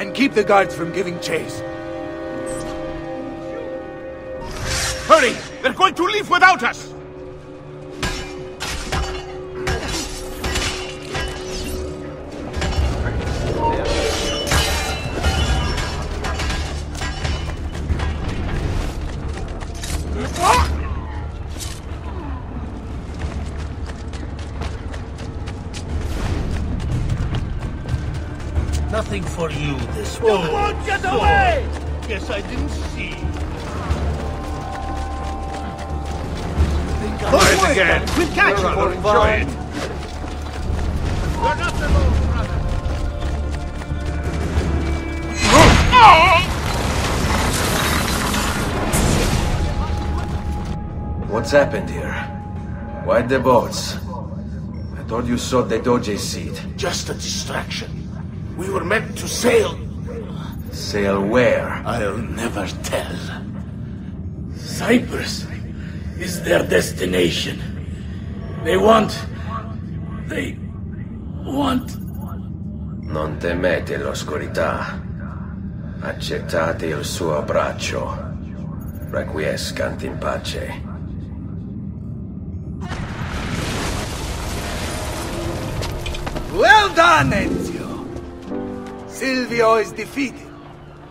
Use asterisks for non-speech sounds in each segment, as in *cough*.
and keep the guards from giving chase. Hurry! They're going to leave without us! For you this You way. won't get away! Guess I didn't see. Try it again! We'll catch you for Enjoy! You're not alone, brother! What's happened here? Why the boats? I thought you saw the Doge seed. Just a distraction. We were meant to sail. Sail where? I'll never tell. Cyprus is their destination. They want. They want. Non temete l'oscurità. Accettate il suo abbraccio. Requiescant in pace. Well done, Ezio! Silvio is defeated,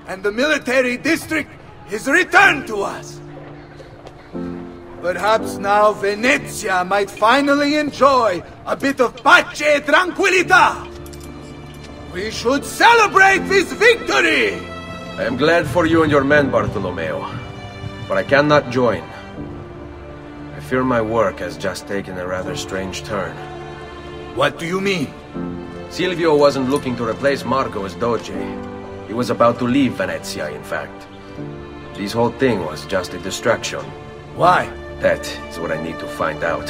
and the military district is returned to us. Perhaps now Venezia might finally enjoy a bit of pace e tranquillità. We should celebrate this victory! I am glad for you and your men, Bartolomeo. But I cannot join. I fear my work has just taken a rather strange turn. What do you mean? Silvio wasn't looking to replace Marco as Doge. He was about to leave Venezia, in fact. This whole thing was just a distraction. Why? That is what I need to find out.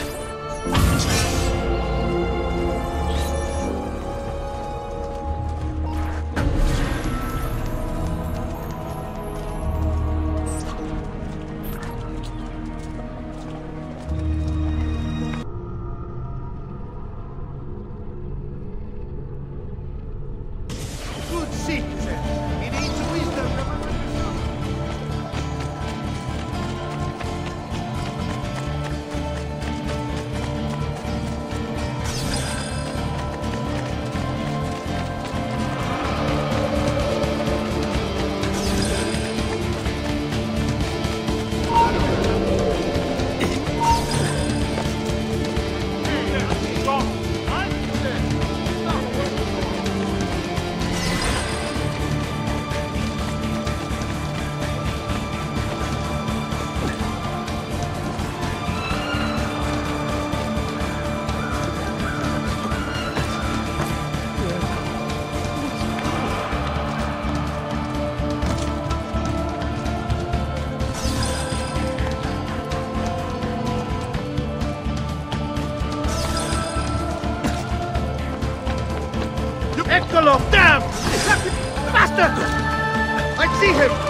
I see him!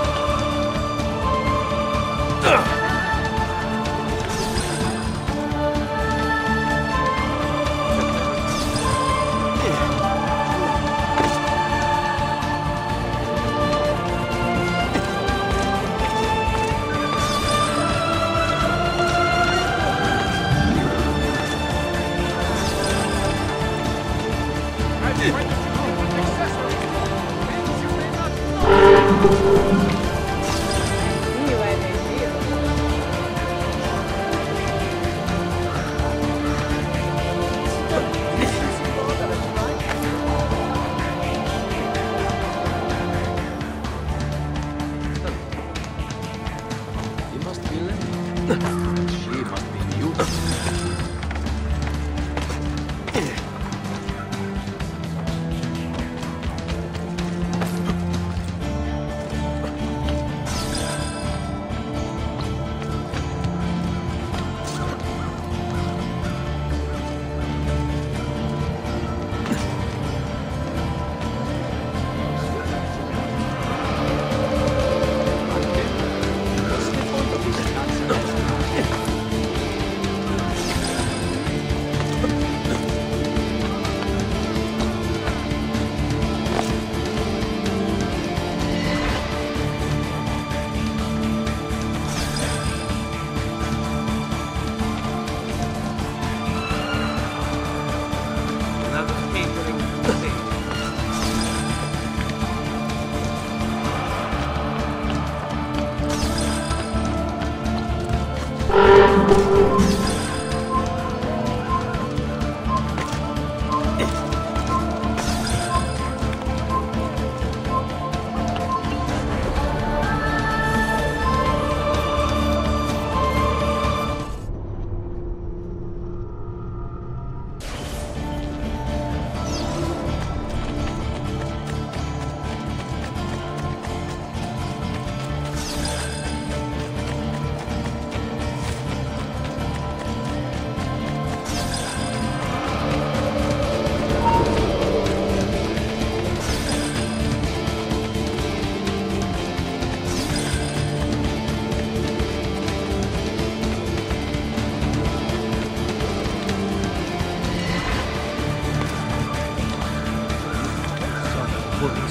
There!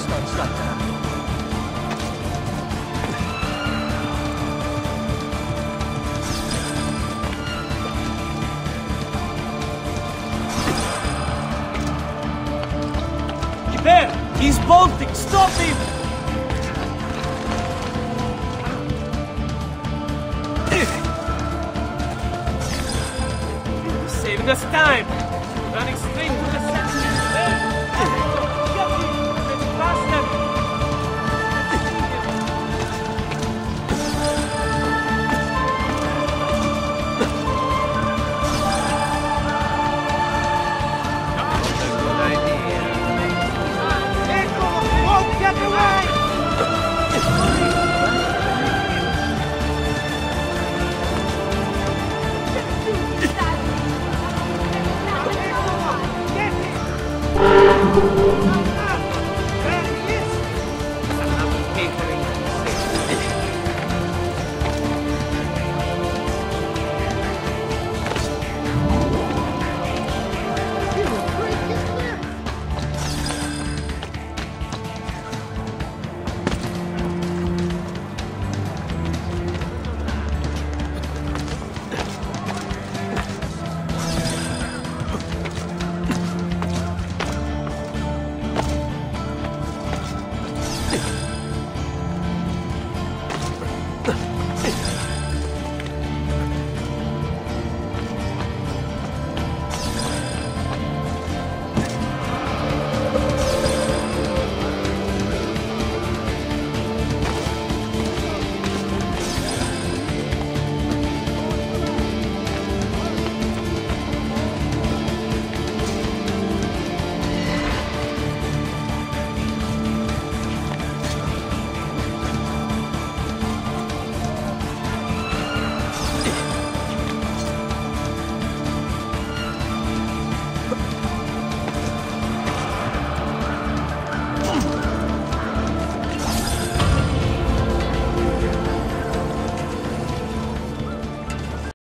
He's bolting! Stop him! *laughs* Saving us time! えっ?